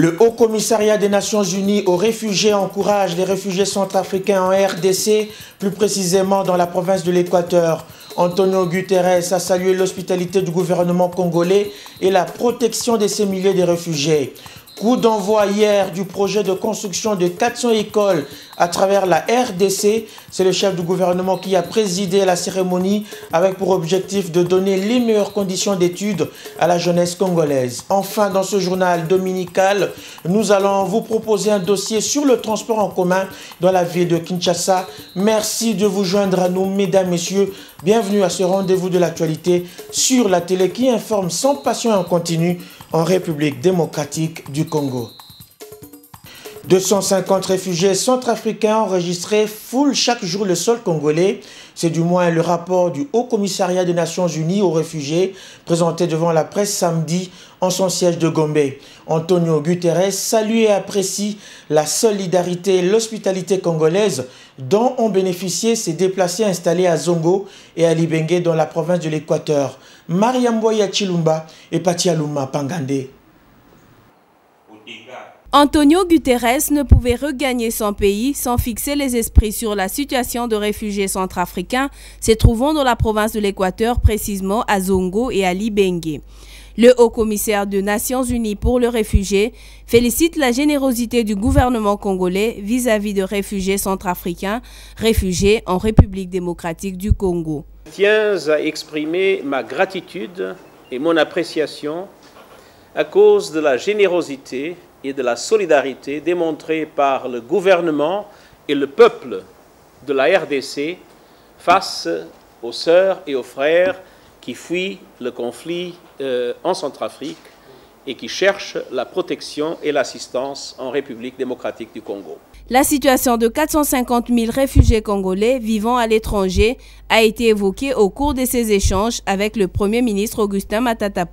Le Haut Commissariat des Nations Unies aux réfugiés encourage les réfugiés centrafricains en RDC, plus précisément dans la province de l'Équateur. Antonio Guterres a salué l'hospitalité du gouvernement congolais et la protection de ces milliers de réfugiés. Coup d'envoi hier du projet de construction de 400 écoles à travers la RDC. C'est le chef du gouvernement qui a présidé la cérémonie avec pour objectif de donner les meilleures conditions d'études à la jeunesse congolaise. Enfin, dans ce journal dominical, nous allons vous proposer un dossier sur le transport en commun dans la ville de Kinshasa. Merci de vous joindre à nous, mesdames, messieurs. Bienvenue à ce rendez-vous de l'actualité sur la télé qui informe sans passion et en continu en République démocratique du Congo. 250 réfugiés centrafricains enregistrés foulent chaque jour le sol congolais. C'est du moins le rapport du Haut Commissariat des Nations Unies aux réfugiés présenté devant la presse samedi en son siège de Gombe. Antonio Guterres salue et apprécie la solidarité et l'hospitalité congolaise dont ont bénéficié ces déplacés installés à Zongo et à Libengue dans la province de l'Équateur. Mariamboya Chilumba et Patialuma Pangande. Antonio Guterres ne pouvait regagner son pays sans fixer les esprits sur la situation de réfugiés centrafricains se trouvant dans la province de l'Équateur, précisément à Zongo et à Libengue. Le haut-commissaire des Nations Unies pour le réfugié félicite la générosité du gouvernement congolais vis-à-vis de réfugiés centrafricains réfugiés en République démocratique du Congo. Je tiens à exprimer ma gratitude et mon appréciation à cause de la générosité et de la solidarité démontrée par le gouvernement et le peuple de la RDC face aux sœurs et aux frères qui fuient le conflit euh, en Centrafrique et qui cherchent la protection et l'assistance en République démocratique du Congo. La situation de 450 000 réfugiés congolais vivant à l'étranger a été évoquée au cours de ces échanges avec le Premier ministre Augustin Matata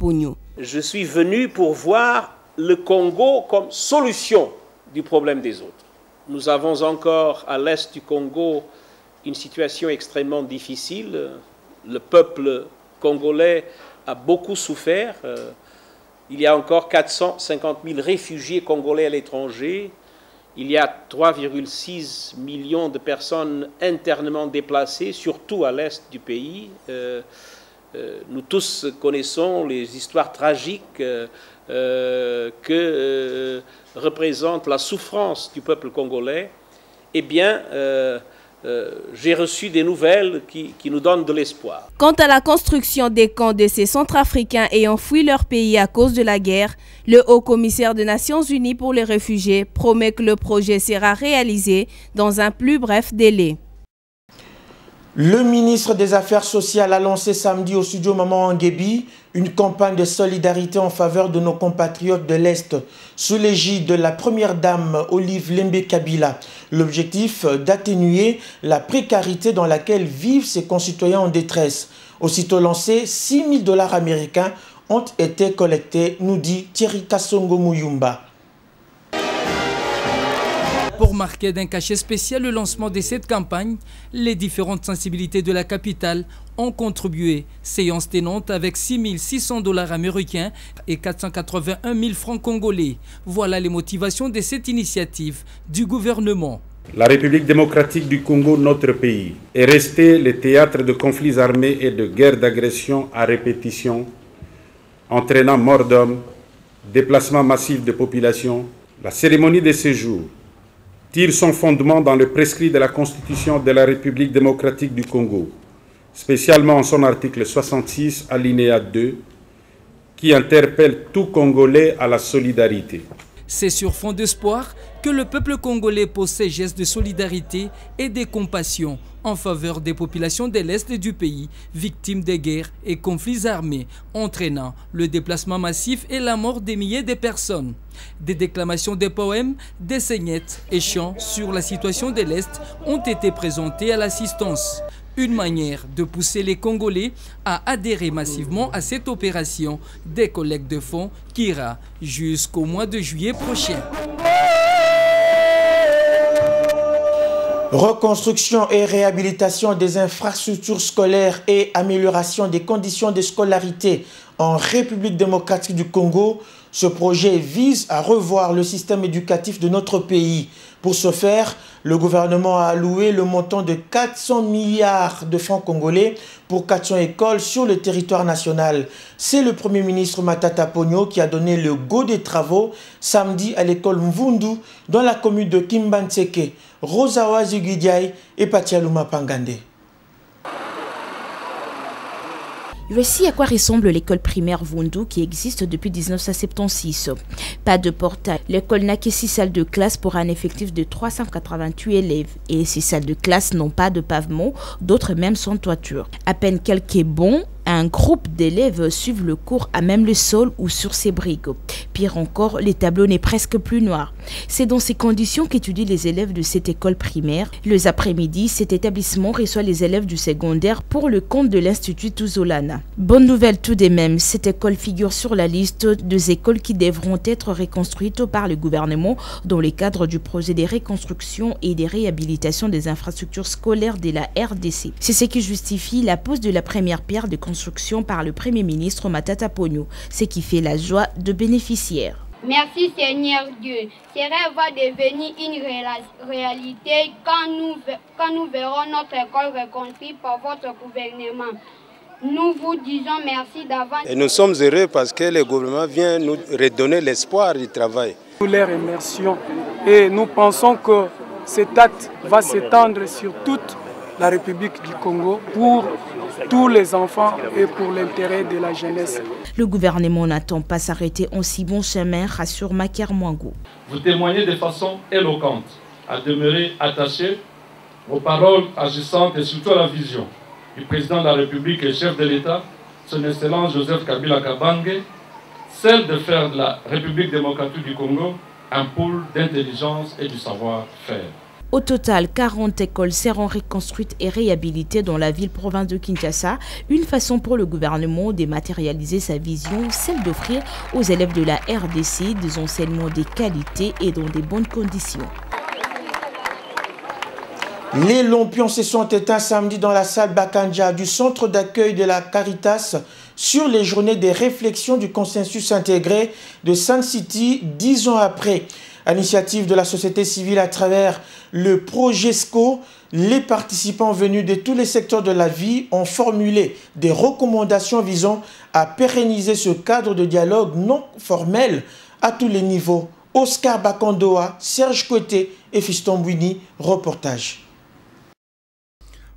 Je suis venu pour voir le Congo comme solution du problème des autres. Nous avons encore à l'est du Congo une situation extrêmement difficile. Le peuple congolais a beaucoup souffert. Euh, il y a encore 450 000 réfugiés congolais à l'étranger. Il y a 3,6 millions de personnes internement déplacées, surtout à l'est du pays. Euh, euh, nous tous connaissons les histoires tragiques euh, que représente la souffrance du peuple congolais, eh bien, euh, j'ai reçu des nouvelles qui, qui nous donnent de l'espoir. Quant à la construction des camps de ces Centrafricains ayant fui leur pays à cause de la guerre, le haut commissaire des Nations Unies pour les réfugiés promet que le projet sera réalisé dans un plus bref délai. Le ministre des Affaires sociales a lancé samedi au studio Maman Angebi une campagne de solidarité en faveur de nos compatriotes de l'Est sous l'égide de la première dame Olive Lembe Kabila. L'objectif d'atténuer la précarité dans laquelle vivent ses concitoyens en détresse. Aussitôt lancé, 6 000 dollars américains ont été collectés, nous dit Thierry Kassongo Muyumba. Pour marquer d'un cachet spécial le lancement de cette campagne, les différentes sensibilités de la capitale ont contribué. Séance tenante avec 6 600 dollars américains et 481 000 francs congolais. Voilà les motivations de cette initiative du gouvernement. La République démocratique du Congo, notre pays, est resté le théâtre de conflits armés et de guerres d'agression à répétition, entraînant mort d'hommes, déplacement massif de population. La cérémonie de séjour tire son fondement dans le prescrit de la Constitution de la République démocratique du Congo, spécialement en son article 66, alinéa 2, qui interpelle tout Congolais à la solidarité. C'est sur fond d'espoir que le peuple congolais pose ses gestes de solidarité et de compassion en faveur des populations de l'Est du pays, victimes des guerres et conflits armés, entraînant le déplacement massif et la mort des milliers de personnes. Des déclamations de poèmes, des saignettes et chants sur la situation de l'Est ont été présentés à l'assistance une manière de pousser les Congolais à adhérer massivement à cette opération des collègues de fonds qui ira jusqu'au mois de juillet prochain. Reconstruction et réhabilitation des infrastructures scolaires et amélioration des conditions de scolarité en République démocratique du Congo. Ce projet vise à revoir le système éducatif de notre pays. Pour ce faire, le gouvernement a alloué le montant de 400 milliards de francs congolais pour 400 écoles sur le territoire national. C'est le Premier ministre Matata Pogno qui a donné le go des travaux samedi à l'école Mvundu dans la commune de Kimbanseke, Rosawa et Patialuma Pangande. Voici à quoi ressemble l'école primaire Vundu qui existe depuis 1976. Pas de portail. L'école n'a que 6 salles de classe pour un effectif de 388 élèves. Et ces salles de classe n'ont pas de pavement, d'autres même sans toiture. À peine quelques bons un groupe d'élèves suivent le cours à même le sol ou sur ses briques. Pire encore, les tableaux n'est presque plus noir. C'est dans ces conditions qu'étudient les élèves de cette école primaire. Les après-midi, cet établissement reçoit les élèves du secondaire pour le compte de l'Institut Touzolana. Bonne nouvelle tout de même, cette école figure sur la liste des écoles qui devront être reconstruites par le gouvernement dans le cadre du projet de reconstruction et de réhabilitation des infrastructures scolaires de la RDC. C'est ce qui justifie la pose de la première pierre de construction par le Premier ministre Matata Pogno, ce qui fait la joie de bénéficiaires. Merci Seigneur Dieu. Ce rêve va devenir une réalité quand nous, quand nous verrons notre école reconstruite par votre gouvernement? Nous vous disons merci d'avance. Et nous sommes heureux parce que le gouvernement vient nous redonner l'espoir du travail. Nous les remercions et nous pensons que cet acte va s'étendre sur toute la République du Congo pour tous les enfants et pour l'intérêt de la jeunesse. Le gouvernement n'attend pas s'arrêter en si bon chemin, rassure Maker Mwango. Vous témoignez de façon éloquente à demeurer attaché aux paroles agissantes et surtout à la vision du président de la République et chef de l'État, son Excellence Joseph Kabila Kabange, celle de faire de la République démocratique du Congo un pôle d'intelligence et du savoir-faire. Au total, 40 écoles seront reconstruites et réhabilitées dans la ville-province de Kinshasa, une façon pour le gouvernement de matérialiser sa vision, celle d'offrir aux élèves de la RDC des enseignements de qualité et dans de bonnes conditions. Les lampions se sont éteints samedi dans la salle Bakanja du centre d'accueil de la Caritas sur les journées des réflexions du consensus intégré de Sun City dix ans après. À l'initiative de la société civile à travers le projet SCO, les participants venus de tous les secteurs de la vie ont formulé des recommandations visant à pérenniser ce cadre de dialogue non formel à tous les niveaux. Oscar Bakandoa, Serge Côté et Fiston Bouini, reportage.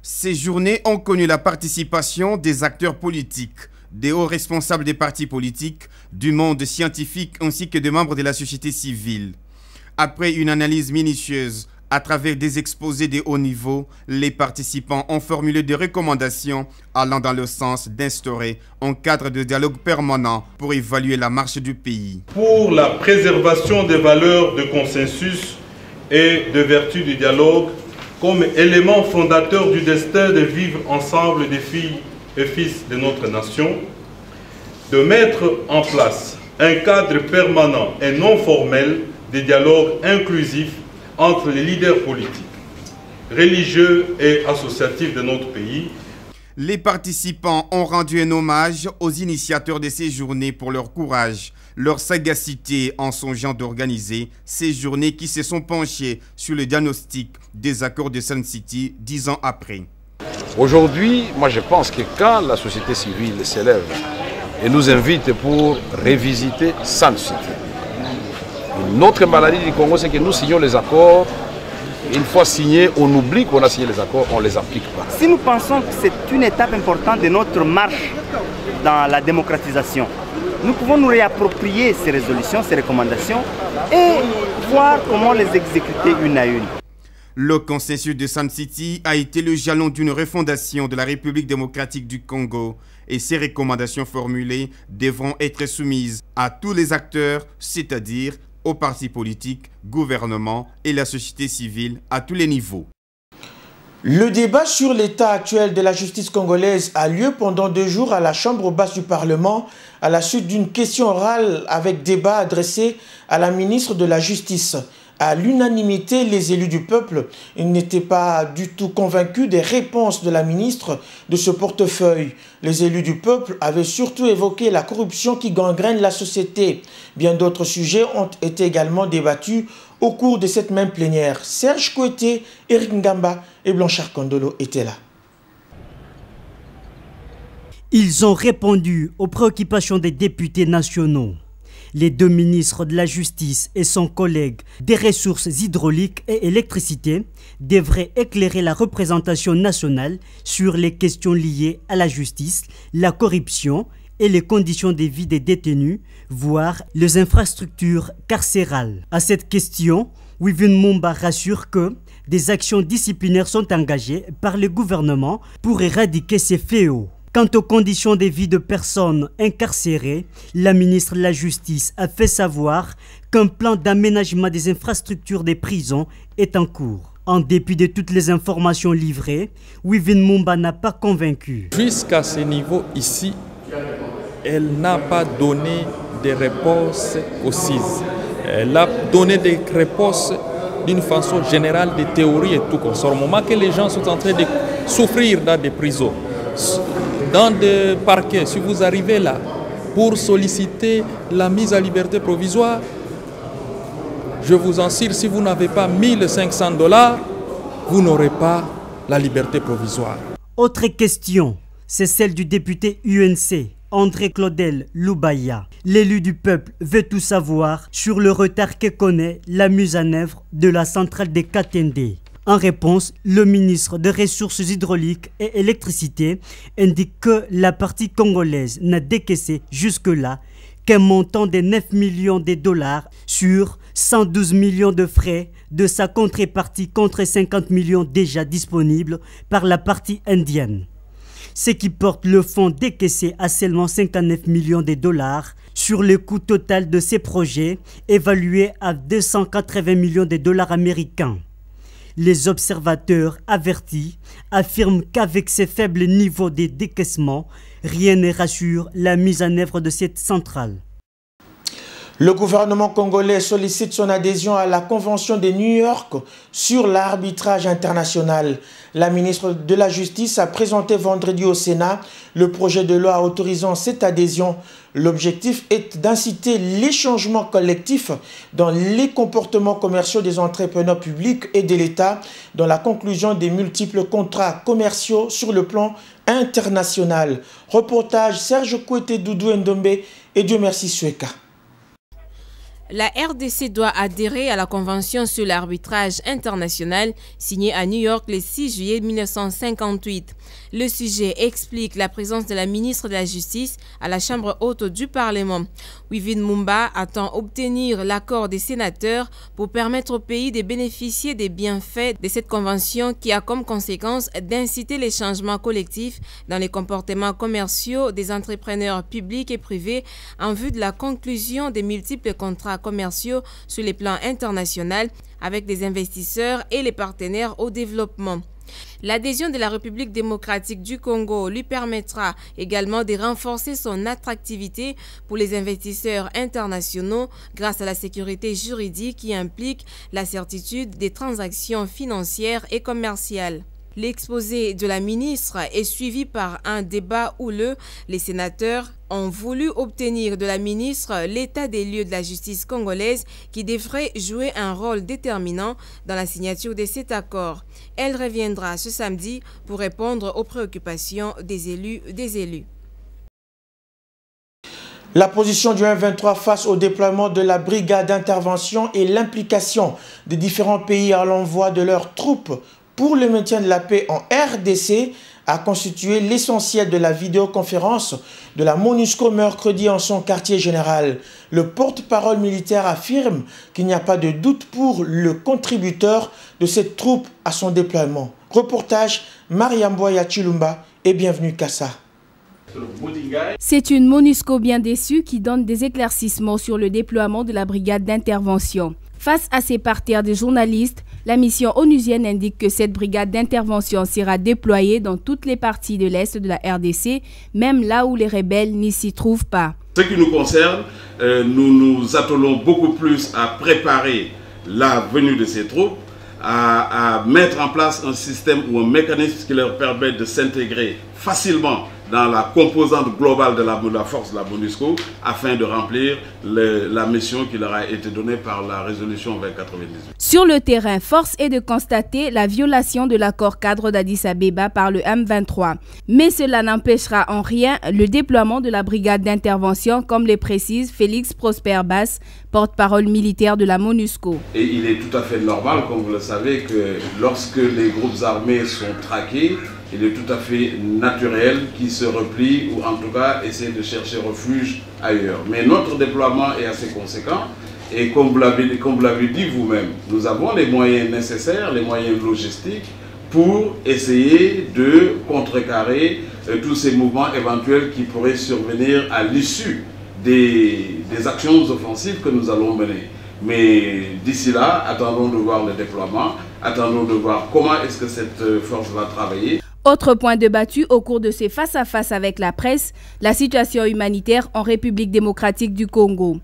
Ces journées ont connu la participation des acteurs politiques, des hauts responsables des partis politiques, du monde scientifique ainsi que des membres de la société civile. Après une analyse minutieuse à travers des exposés de haut niveau, les participants ont formulé des recommandations allant dans le sens d'instaurer un cadre de dialogue permanent pour évaluer la marche du pays. Pour la préservation des valeurs de consensus et de vertu du dialogue comme élément fondateur du destin de vivre ensemble des filles et fils de notre nation, de mettre en place un cadre permanent et non formel des dialogues inclusifs entre les leaders politiques, religieux et associatifs de notre pays. Les participants ont rendu un hommage aux initiateurs de ces journées pour leur courage, leur sagacité en songeant d'organiser ces journées qui se sont penchées sur le diagnostic des accords de Sun City dix ans après. Aujourd'hui, moi je pense que quand la société civile s'élève et nous invite pour révisiter Sun City, notre maladie du Congo, c'est que nous signons les accords. Une fois signés, on oublie qu'on a signé les accords, on ne les applique pas. Si nous pensons que c'est une étape importante de notre marche dans la démocratisation, nous pouvons nous réapproprier ces résolutions, ces recommandations et voir comment les exécuter une à une. Le consensus de Sun City a été le jalon d'une refondation de la République démocratique du Congo et ces recommandations formulées devront être soumises à tous les acteurs, c'est-à-dire aux partis politiques, gouvernements et la société civile à tous les niveaux. Le débat sur l'état actuel de la justice congolaise a lieu pendant deux jours à la Chambre basse du Parlement à la suite d'une question orale avec débat adressé à la ministre de la Justice. À l'unanimité, les élus du peuple n'étaient pas du tout convaincus des réponses de la ministre de ce portefeuille. Les élus du peuple avaient surtout évoqué la corruption qui gangrène la société. Bien d'autres sujets ont été également débattus au cours de cette même plénière. Serge Koueté, Eric Ngamba et Blanchard Kondolo étaient là. Ils ont répondu aux préoccupations des députés nationaux. Les deux ministres de la Justice et son collègue des ressources hydrauliques et électricité devraient éclairer la représentation nationale sur les questions liées à la justice, la corruption et les conditions de vie des détenus, voire les infrastructures carcérales. À cette question, Wivin Mumba rassure que des actions disciplinaires sont engagées par le gouvernement pour éradiquer ces fléaux. Quant aux conditions de vie de personnes incarcérées, la ministre de la Justice a fait savoir qu'un plan d'aménagement des infrastructures des prisons est en cours. En dépit de toutes les informations livrées, Wivin Mumba n'a pas convaincu. Jusqu'à ce niveau ici, elle n'a pas donné de réponses précises. Elle a donné des réponses d'une façon générale, des théories et tout. Au moment que les gens sont en train de souffrir dans des prisons, dans des parquets, si vous arrivez là pour solliciter la mise à liberté provisoire, je vous en si vous n'avez pas 1500 dollars, vous n'aurez pas la liberté provisoire. Autre question, c'est celle du député UNC, André Claudel Loubaya. L'élu du peuple veut tout savoir sur le retard que connaît la mise en œuvre de la centrale des Katende. En réponse, le ministre des Ressources hydrauliques et électricité indique que la partie congolaise n'a décaissé jusque-là qu'un montant de 9 millions de dollars sur 112 millions de frais de sa contrepartie contre 50 millions déjà disponibles par la partie indienne. Ce qui porte le fonds décaissé à seulement 59 millions de dollars sur le coût total de ces projets évalué à 280 millions de dollars américains. Les observateurs avertis affirment qu'avec ces faibles niveaux de décaissement, rien ne rassure la mise en œuvre de cette centrale. Le gouvernement congolais sollicite son adhésion à la Convention de New York sur l'arbitrage international. La ministre de la Justice a présenté vendredi au Sénat le projet de loi autorisant cette adhésion. L'objectif est d'inciter les changements collectifs dans les comportements commerciaux des entrepreneurs publics et de l'État dans la conclusion des multiples contrats commerciaux sur le plan international. Reportage Serge Kouete Doudou Ndombe et Dieu merci Sueka. La RDC doit adhérer à la Convention sur l'arbitrage international signée à New York le 6 juillet 1958. Le sujet explique la présence de la ministre de la Justice à la Chambre haute du Parlement. Wivin Mumba attend obtenir l'accord des sénateurs pour permettre au pays de bénéficier des bienfaits de cette convention qui a comme conséquence d'inciter les changements collectifs dans les comportements commerciaux des entrepreneurs publics et privés en vue de la conclusion des multiples contrats commerciaux sur les plans international avec des investisseurs et les partenaires au développement. L'adhésion de la République démocratique du Congo lui permettra également de renforcer son attractivité pour les investisseurs internationaux grâce à la sécurité juridique qui implique la certitude des transactions financières et commerciales. L'exposé de la ministre est suivi par un débat le, les sénateurs ont voulu obtenir de la ministre l'état des lieux de la justice congolaise qui devrait jouer un rôle déterminant dans la signature de cet accord. Elle reviendra ce samedi pour répondre aux préoccupations des élus des élus. La position du 1-23 face au déploiement de la brigade d'intervention et l'implication des différents pays à l'envoi de leurs troupes pour le maintien de la paix en RDC a constitué l'essentiel de la vidéoconférence de la MONUSCO mercredi en son quartier général. Le porte-parole militaire affirme qu'il n'y a pas de doute pour le contributeur de cette troupe à son déploiement. Reportage Mariam Boya Chilumba et bienvenue Kassa. C'est une MONUSCO bien déçue qui donne des éclaircissements sur le déploiement de la brigade d'intervention. Face à ces parterres de journalistes, la mission onusienne indique que cette brigade d'intervention sera déployée dans toutes les parties de l'Est de la RDC, même là où les rebelles n'y s'y trouvent pas. Ce qui nous concerne, euh, nous nous attelons beaucoup plus à préparer la venue de ces troupes, à, mettre en place un système ou un mécanisme qui leur permet de s'intégrer facilement dans la composante globale de la, force de la MONUSCO afin de remplir la mission qui leur a été donnée par la résolution 2098. Sur le terrain, force est de constater la violation de l'accord cadre d'Addis Abeba par le M23. Mais cela n'empêchera en rien le déploiement de la brigade d'intervention comme le précise Félix Prosper Bass, porte-parole militaire de la MONUSCO. Et il est tout à fait normal, comme vous le savez, que lorsque les groupes armés sont traqués, il est tout à fait naturel qu'ils se replient ou en tout cas essaient de chercher refuge ailleurs. Mais notre déploiement est assez conséquent et comme vous l'avez dit vous-même, nous avons les moyens nécessaires, les moyens logistiques pour essayer de contrecarrer euh, tous ces mouvements éventuels qui pourraient survenir à l'issue des, des actions offensives que nous allons mener. Mais d'ici là, attendons de voir le déploiement, attendons de voir comment est-ce que cette euh, force va travailler. Autre point débattu au cours de ces face-à-face avec la presse, la situation humanitaire en République démocratique du Congo.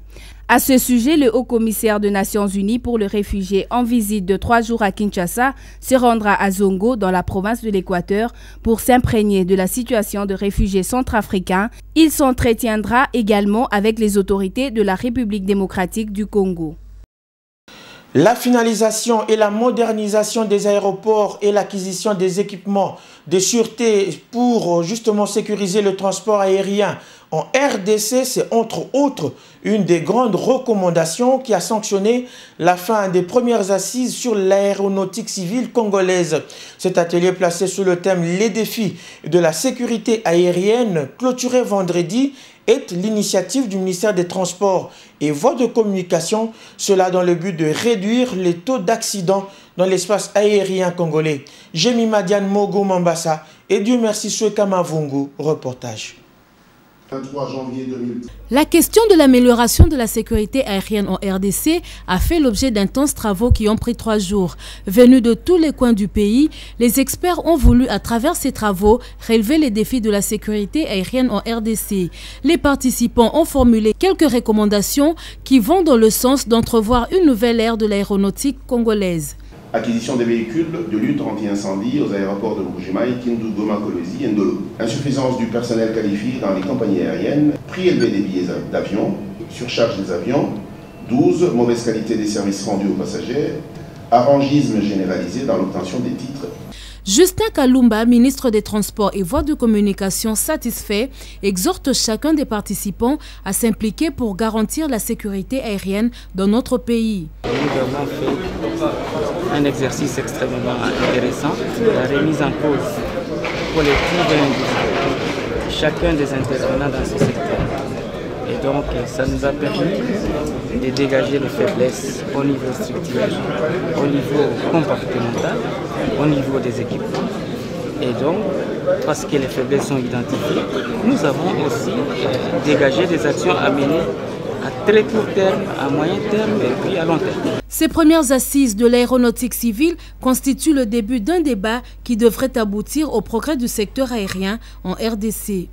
À ce sujet, le haut-commissaire des Nations Unies pour les réfugiés en visite de trois jours à Kinshasa se rendra à Zongo dans la province de l'Équateur pour s'imprégner de la situation de réfugiés centrafricains. Il s'entretiendra également avec les autorités de la République démocratique du Congo. La finalisation et la modernisation des aéroports et l'acquisition des équipements de sûreté pour justement sécuriser le transport aérien en RDC, c'est entre autres une des grandes recommandations qui a sanctionné la fin des premières assises sur l'aéronautique civile congolaise. Cet atelier placé sous le thème Les défis de la sécurité aérienne, clôturé vendredi, est l'initiative du ministère des Transports et Voies de Communication, cela dans le but de réduire les taux d'accidents dans l'espace aérien congolais. Jémi Madiane Mogo Mambassa et Dieu merci Soueka Mavungu, reportage. La question de l'amélioration de la sécurité aérienne en RDC a fait l'objet d'intenses travaux qui ont pris trois jours. Venus de tous les coins du pays, les experts ont voulu, à travers ces travaux, relever les défis de la sécurité aérienne en RDC. Les participants ont formulé quelques recommandations qui vont dans le sens d'entrevoir une nouvelle ère de l'aéronautique congolaise acquisition des véhicules de lutte anti-incendie aux aéroports de Bougimaï, Kindu, Goma, Kolwezi et Ndolo. Insuffisance du personnel qualifié dans les compagnies aériennes, prix élevé des billets d'avion, surcharge des avions, 12. Mauvaise qualité des services rendus aux passagers, arrangisme généralisé dans l'obtention des titres. Justin Kalumba, ministre des Transports et Voies de Communication satisfait, exhorte chacun des participants à s'impliquer pour garantir la sécurité aérienne dans notre pays. Nous avons fait un exercice extrêmement intéressant, la remise en cause collective et chacun des intervenants dans ce secteur. Donc, ça nous a permis de dégager les faiblesses au niveau structurel, au niveau comportemental, au niveau des équipements. Et donc, parce que les faiblesses sont identifiées, nous avons aussi euh, dégagé des actions à mener à très court terme, à moyen terme et puis à long terme. Ces premières assises de l'aéronautique civile constituent le début d'un débat qui devrait aboutir au progrès du secteur aérien en RDC.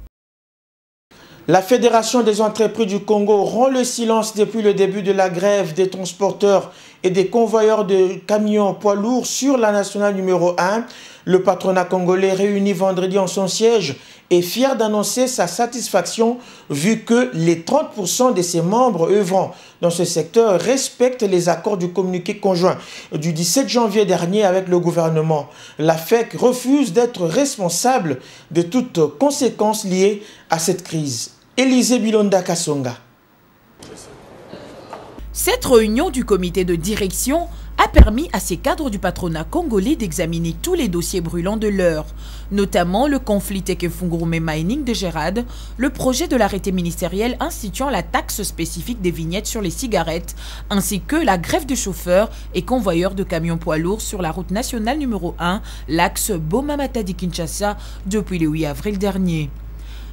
La Fédération des entreprises du Congo rend le silence depuis le début de la grève des transporteurs et des convoyeurs de camions poids lourds sur la nationale numéro 1. Le patronat congolais réuni vendredi en son siège est fier d'annoncer sa satisfaction vu que les 30% de ses membres œuvrant dans ce secteur respectent les accords du communiqué conjoint du 17 janvier dernier avec le gouvernement. La FEC refuse d'être responsable de toutes conséquences liées à cette crise. Élisée Bilonda Kassonga. Cette réunion du comité de direction a permis à ces cadres du patronat congolais d'examiner tous les dossiers brûlants de l'heure, notamment le conflit Tekefungurume Mining de Gérard, le projet de l'arrêté ministériel instituant la taxe spécifique des vignettes sur les cigarettes, ainsi que la grève de chauffeurs et convoyeurs de camions poids lourds sur la route nationale numéro 1, l'axe Boma-Matadi-Kinshasa, depuis le 8 avril dernier.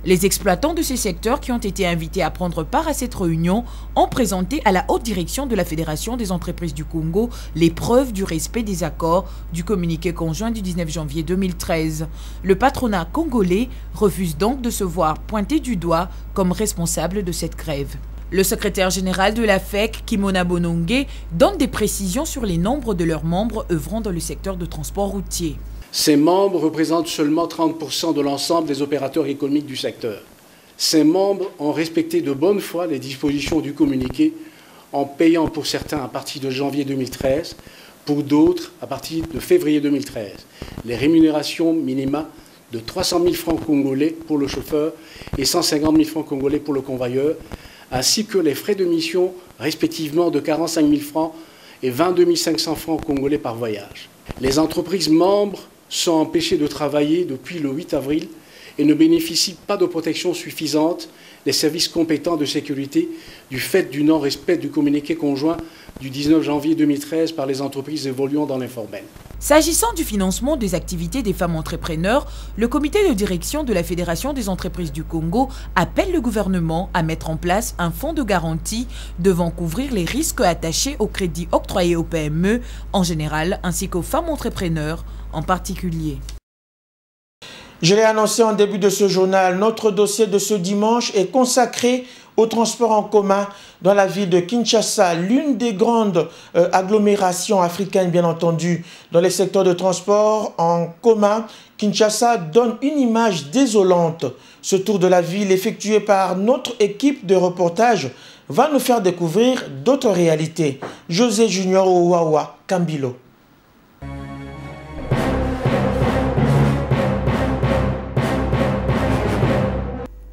Les exploitants de ces secteurs qui ont été invités à prendre part à cette réunion ont présenté à la haute direction de la Fédération des entreprises du Congo les preuves du respect des accords du communiqué conjoint du 19 janvier 2013. Le patronat congolais refuse donc de se voir pointé du doigt comme responsable de cette grève. Le secrétaire général de la FEC, Kimona Bonongue, donne des précisions sur les nombres de leurs membres œuvrant dans le secteur de transport routier. Ces membres représentent seulement 30% de l'ensemble des opérateurs économiques du secteur. Ces membres ont respecté de bonne foi les dispositions du communiqué en payant pour certains à partir de janvier 2013, pour d'autres à partir de février 2013, les rémunérations minima de 300 000 francs congolais pour le chauffeur et 150 000 francs congolais pour le convoyeur, ainsi que les frais de mission respectivement de 45 000 francs et 22 500 francs congolais par voyage. Les entreprises membres sont empêchées de travailler depuis le 8 avril et ne bénéficient pas de protection suffisante des services compétents de sécurité du fait du non-respect du communiqué conjoint du 19 janvier 2013 par les entreprises évoluant dans l'informel. S'agissant du financement des activités des femmes entrepreneurs, le comité de direction de la Fédération des entreprises du Congo appelle le gouvernement à mettre en place un fonds de garantie devant couvrir les risques attachés aux crédits octroyés aux PME en général ainsi qu'aux femmes entrepreneurs en particulier. Je l'ai annoncé en début de ce journal, notre dossier de ce dimanche est consacré au transport en commun dans la ville de Kinshasa, l'une des grandes euh, agglomérations africaines bien entendu dans les secteurs de transport en commun. Kinshasa donne une image désolante. Ce tour de la ville effectué par notre équipe de reportage va nous faire découvrir d'autres réalités. José Junior Ouawa Kambilo.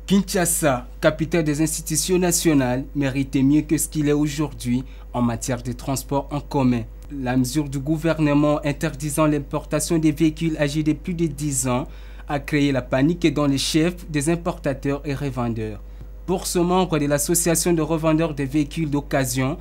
Kinshasa, capitale des institutions nationales, méritait mieux que ce qu'il est aujourd'hui en matière de transport en commun. La mesure du gouvernement interdisant l'importation des véhicules âgés de plus de 10 ans a créé la panique dans les chefs des importateurs et revendeurs. Pour ce membre de l'association de revendeurs de véhicules d'occasion,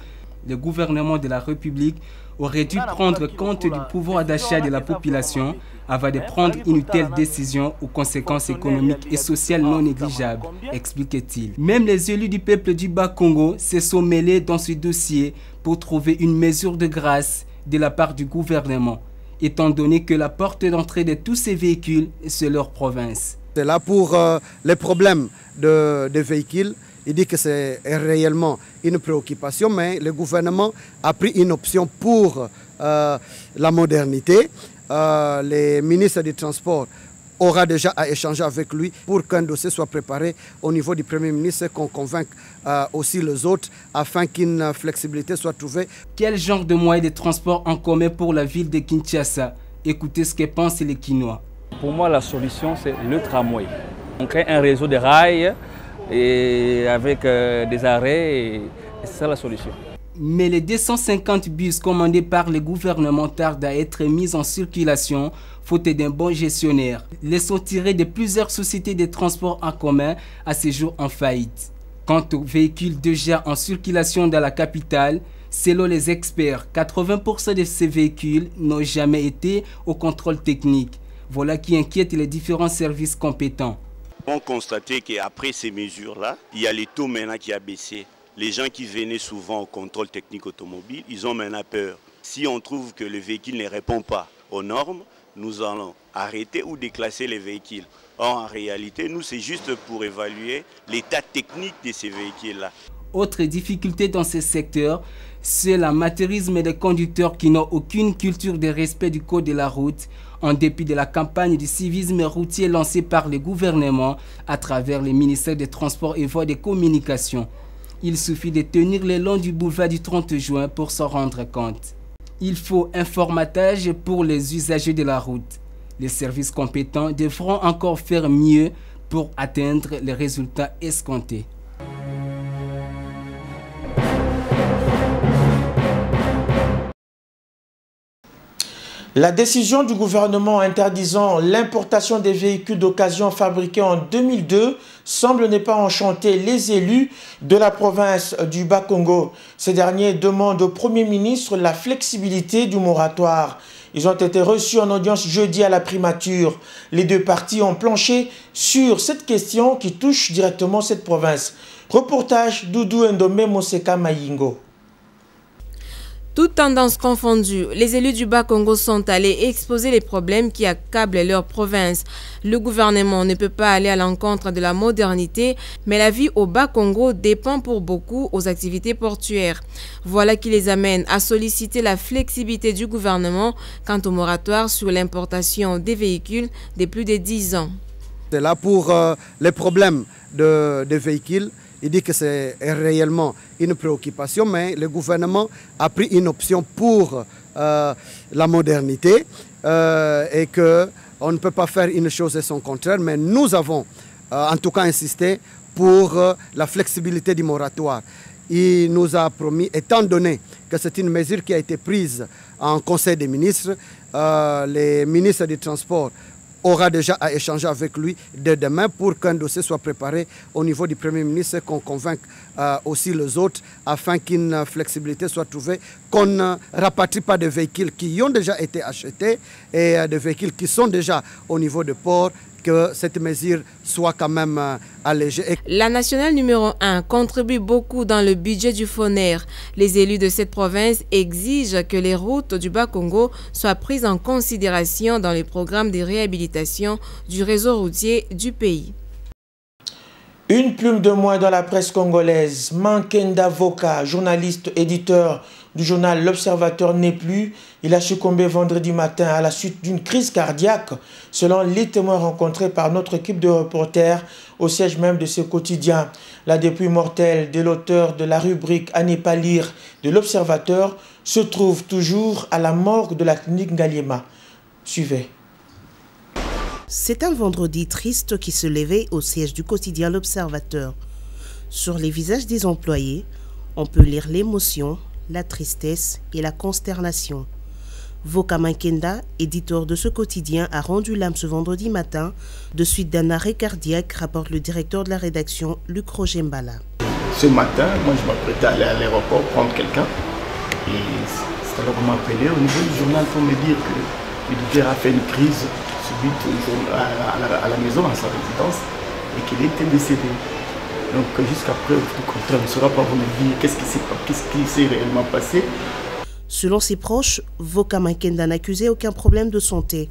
le gouvernement de la République aurait dû prendre compte du pouvoir d'achat de la population avant de prendre une telle décision aux conséquences économiques et sociales non négligeables, expliquait-il. Même les élus du peuple du Bas-Congo se sont mêlés dans ce dossier pour trouver une mesure de grâce de la part du gouvernement, étant donné que la porte d'entrée de tous ces véhicules, c'est leur province. C'est là pour euh, les problèmes de, véhicules. Il dit que c'est réellement une préoccupation, mais le gouvernement a pris une option pour euh, la modernité. Euh, les ministres du Transport aura déjà à échanger avec lui pour qu'un dossier soit préparé au niveau du Premier ministre, qu'on convainque euh, aussi les autres afin qu'une flexibilité soit trouvée. Quel genre de moyens de transport en commun pour la ville de Kinshasa? Écoutez ce que pensent les Quinois. Pour moi, la solution, c'est le tramway. On crée un réseau de rails et avec euh, des arrêts, c'est ça la solution mais les 250 bus commandés par le gouvernement tardent à être mis en circulation faute d'un bon gestionnaire. Les sont tirés de plusieurs sociétés de transport en commun à ce jour en faillite. Quant aux véhicules déjà en circulation dans la capitale, selon les experts, 80% de ces véhicules n'ont jamais été au contrôle technique. Voilà qui inquiète les différents services compétents. On constate qu'après ces mesures-là, il y a les taux maintenant qui a baissé les gens qui venaient souvent au contrôle technique automobile, ils ont maintenant peur. Si on trouve que le véhicule ne répond pas aux normes, nous allons arrêter ou déclasser les véhicules. Or, en réalité, nous, c'est juste pour évaluer l'état technique de ces véhicules-là. Autre difficulté dans ce secteur, c'est l'amateurisme des conducteurs qui n'ont aucune culture de respect du code de la route, en dépit de la campagne du civisme routier lancée par le gouvernement à travers les ministères des Transports et Voies de Communication. Il suffit de tenir le long du boulevard du 30 juin pour s'en rendre compte. Il faut un formatage pour les usagers de la route. Les services compétents devront encore faire mieux pour atteindre les résultats escomptés. La décision du gouvernement interdisant l'importation des véhicules d'occasion fabriqués en 2002 semble ne pas enchanter les élus de la province du Bas-Congo. Ces derniers demandent au Premier ministre la flexibilité du moratoire. Ils ont été reçus en audience jeudi à la primature. Les deux partis ont planché sur cette question qui touche directement cette province. Reportage Doudou Ndome Moseka Mayingo. Toutes tendances confondues, les élus du Bas-Congo sont allés exposer les problèmes qui accablent leur province. Le gouvernement ne peut pas aller à l'encontre de la modernité, mais la vie au Bas-Congo dépend pour beaucoup aux activités portuaires. Voilà qui les amène à solliciter la flexibilité du gouvernement quant au moratoire sur l'importation des véhicules de plus de 10 ans. C'est là pour euh, les problèmes de, véhicules il dit que c'est réellement une préoccupation, mais le gouvernement a pris une option pour euh, la modernité euh, et qu'on ne peut pas faire une chose et son contraire, mais nous avons euh, en tout cas insisté pour la flexibilité du moratoire. Il nous a promis, étant donné que c'est une mesure qui a été prise en Conseil des ministres, les ministres du Transport aura déjà à échanger avec lui dès demain pour qu'un dossier soit préparé au niveau du Premier ministre, qu'on convainque euh, aussi les autres afin qu'une flexibilité soit trouvée, qu'on ne rapatrie pas de véhicules qui ont déjà été achetés et euh, des véhicules qui sont déjà au niveau de port que cette mesure soit quand même euh, allégée. La nationale numéro 1 contribue beaucoup dans le budget du FONER. Les élus de cette province exigent que les routes du Bas-Congo soient prises en considération dans les programmes de réhabilitation du réseau routier du pays. Une plume de moins dans la presse congolaise. Mankenda Voka, journaliste, éditeur du journal L'Observateur n'est plus. Il a succombé vendredi matin à la suite d'une crise cardiaque, selon les témoins rencontrés par notre équipe de reporters au siège même de ce quotidien. La dépouille mortelle de l'auteur de la rubrique À ne pas lire de L'Observateur se trouve toujours à la morgue de la clinique Galiema. Suivez. C'est un vendredi triste qui se levait au siège du quotidien L'Observateur. Sur les visages des employés, on peut lire l'émotion, la tristesse et la consternation. Voka Mankenda, éditeur de ce quotidien, a rendu l'âme ce vendredi matin de suite d'un arrêt cardiaque, rapporte le directeur de la rédaction, Luc Rogembala. Ce matin, moi je m'apprêtais à aller à l'aéroport prendre quelqu'un. Et c'est alors qu'on m'a appelé au niveau du journal pour me dire que l'éditeur a fait une crise à la, maison, à sa résidence, et qu'il était décédé. Donc jusqu'à preuve du contraire, on ne saura pas vous dire qu'est-ce qui s'est réellement passé. Selon ses proches, Voka Makenda n'accusait aucun problème de santé.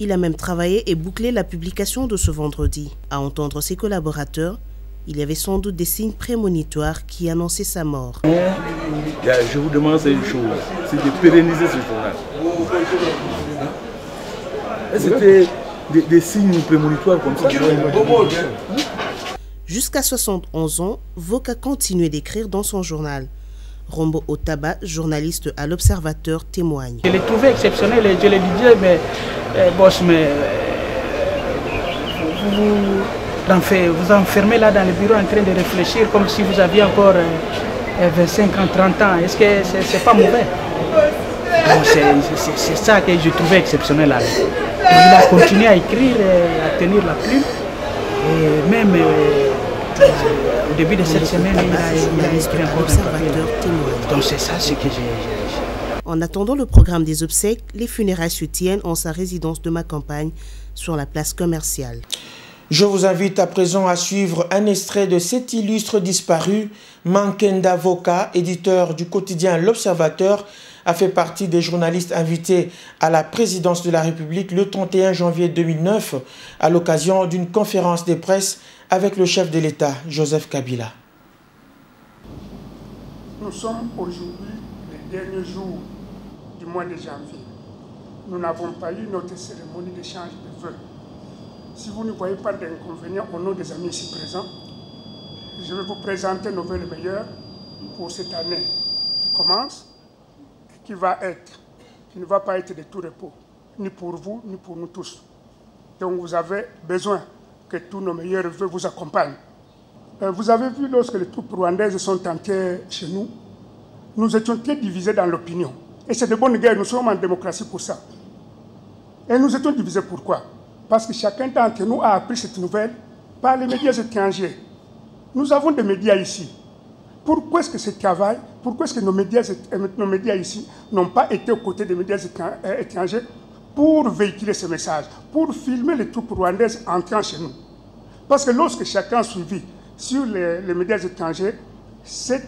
Il a même travaillé et bouclé la publication de ce vendredi. À entendre ses collaborateurs, il y avait sans doute des signes prémonitoires qui annonçaient sa mort. Je vous demande une chose, c'est de pérenniser ce journal. C'était des, signes prémonitoires comme ça. Jusqu'à 71 ans, Voka continuait d'écrire dans son journal. Rombo Otaba, journaliste à l'Observateur, témoigne. Je l'ai trouvé exceptionnel et je le disais, mais eh, boss, mais eh, vous, vous enfermez là dans le bureau en train de réfléchir comme si vous aviez encore 25 eh, ans, 30 ans. Est-ce que c'est pas mauvais? C'est ça que je trouvais exceptionnel là il a continué à écrire, à tenir la plume. Et même euh, au début de cette semaine, il a, encore un Donc c'est ça ce que j'ai... En attendant le programme des obsèques, les funérailles se tiennent en sa résidence de ma campagne sur la place commerciale. Je vous invite à présent à suivre un extrait de cet illustre disparu, Mankenda Voka, éditeur du quotidien L'Observateur, a fait partie des journalistes invités à la présidence de la République le 31 janvier 2009 à l'occasion d'une conférence de presse avec le chef de l'État, Joseph Kabila. Nous sommes aujourd'hui les derniers jours du mois de janvier. Nous n'avons pas eu notre cérémonie d'échange de vœux. Si vous ne voyez pas d'inconvénient au nom des amis ici présents, je vais vous présenter nos vœux les meilleurs pour cette année qui commence qui va être, qui ne va pas être de tout repos, ni pour vous, ni pour nous tous. Donc vous avez besoin que tous nos meilleurs voeux vous accompagnent. Euh, vous avez vu lorsque les troupes rwandaises sont entrées chez nous, nous étions très divisés dans l'opinion. Et c'est de bonne guerre, nous sommes en démocratie pour ça. Et nous étions divisés pourquoi? Parce que chacun d'entre nous a appris cette nouvelle par les médias étrangers. Nous avons des médias ici. Pourquoi est-ce que ce travail, pourquoi est-ce que nos médias, nos médias ici n'ont pas été aux côtés des médias euh, étrangers pour véhiculer ce message, pour filmer les troupes rwandaises entrant chez nous? Parce que lorsque chacun suivit sur les, médias étrangers cette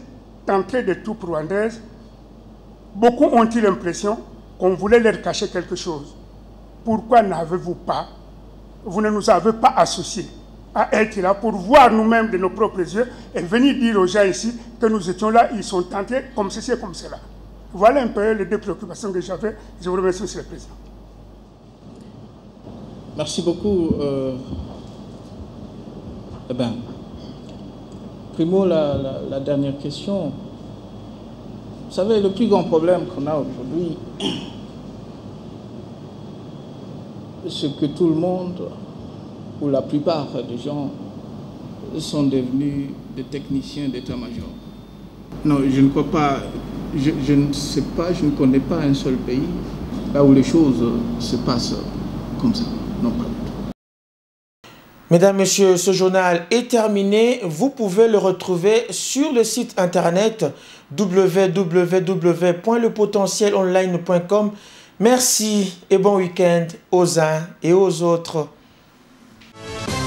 entrée des troupes rwandaises, Beaucoup ont eu l'impression qu'on voulait leur cacher quelque chose. Pourquoi n'avez-vous pas, vous ne nous avez pas associés? À être là pour voir nous-mêmes de nos propres yeux et venir dire aux gens ici que nous étions là, ils sont tentés comme ceci et comme cela. Voilà un peu les deux préoccupations que j'avais. Je vous remercie, Monsieur le Président. Merci beaucoup. Euh, eh ben, primo, la, la, dernière question. Vous savez, le plus grand problème qu'on a aujourd'hui, c'est que tout le monde, ou la plupart des gens, sont devenus des techniciens d'état-major. Non, je ne crois pas, je, je, ne sais pas, je ne connais pas un seul pays là où les choses se passent comme ça. Non, pas. Mesdames, Messieurs, ce journal est terminé. Vous pouvez le retrouver sur le site internet www.lepotentielonline.com. Merci et bon week-end aux uns et aux autres. Thank you.